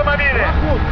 Marco Marília.